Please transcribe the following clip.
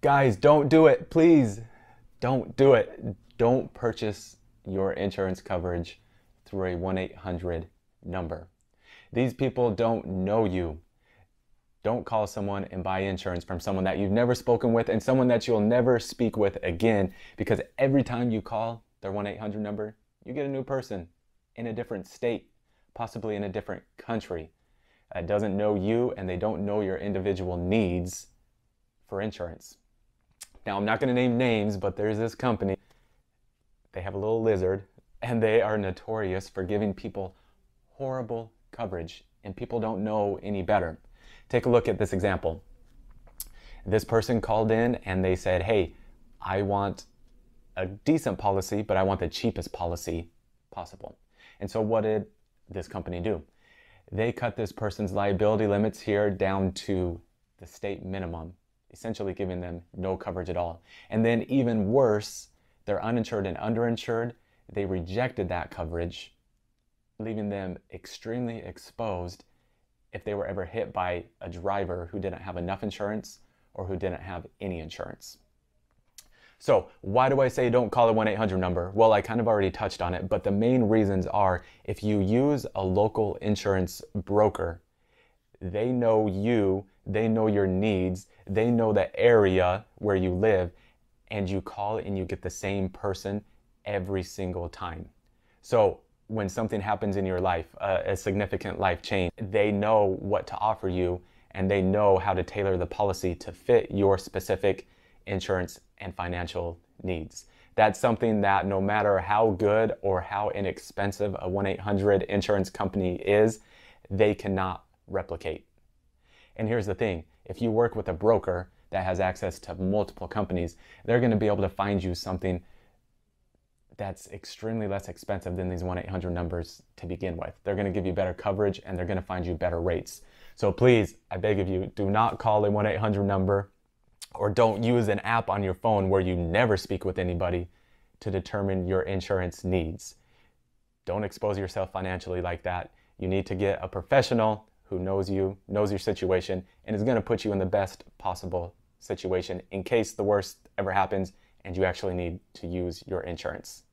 Guys, don't do it. Please don't do it. Don't purchase your insurance coverage through a 1 800 number. These people don't know you. Don't call someone and buy insurance from someone that you've never spoken with and someone that you'll never speak with again because every time you call their 1 800 number, you get a new person in a different state, possibly in a different country that doesn't know you and they don't know your individual needs for insurance. Now, I'm not going to name names, but there's this company. They have a little lizard, and they are notorious for giving people horrible coverage, and people don't know any better. Take a look at this example. This person called in and they said, Hey, I want a decent policy, but I want the cheapest policy possible. And so, what did this company do? They cut this person's liability limits here down to the state minimum essentially giving them no coverage at all. And then, even worse, they're uninsured and underinsured. They rejected that coverage, leaving them extremely exposed if they were ever hit by a driver who didn't have enough insurance or who didn't have any insurance. So, why do I say don't call the 1 800 number? Well, I kind of already touched on it, but the main reasons are if you use a local insurance broker, they know you, they know your needs, they know the area where you live, and you call and you get the same person every single time. So when something happens in your life, uh, a significant life change, they know what to offer you and they know how to tailor the policy to fit your specific insurance and financial needs. That's something that no matter how good or how inexpensive a 1 800 insurance company is, they cannot replicate. And here's the thing if you work with a broker that has access to multiple companies, they're going to be able to find you something that's extremely less expensive than these 1 800 numbers to begin with. They're going to give you better coverage and they're going to find you better rates. So please, I beg of you, do not call a 1 800 number or don't use an app on your phone where you never speak with anybody to determine your insurance needs. Don't expose yourself financially like that. You need to get a professional who knows you, knows your situation, and is going to put you in the best possible situation in case the worst ever happens and you actually need to use your insurance.